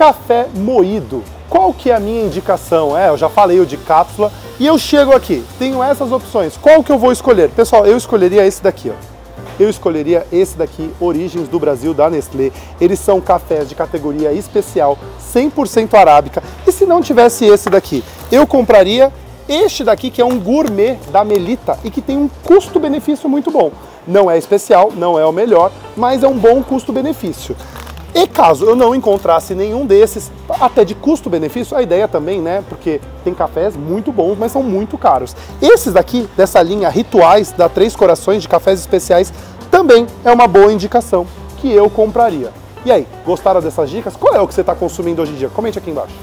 café moído. Qual que é a minha indicação? É, eu já falei o de cápsula e eu chego aqui, tenho essas opções. Qual que eu vou escolher? Pessoal, eu escolheria esse daqui, ó eu escolheria esse daqui, Origens do Brasil, da Nestlé. Eles são cafés de categoria especial, 100% arábica. E se não tivesse esse daqui, eu compraria este daqui, que é um gourmet da Melita e que tem um custo-benefício muito bom. Não é especial, não é o melhor, mas é um bom custo-benefício. E caso eu não encontrasse nenhum desses, até de custo-benefício, a ideia também, né? Porque tem cafés muito bons, mas são muito caros. Esses daqui, dessa linha Rituais, da Três Corações de cafés especiais, também é uma boa indicação que eu compraria. E aí, gostaram dessas dicas? Qual é o que você está consumindo hoje em dia? Comente aqui embaixo.